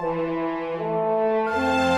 Música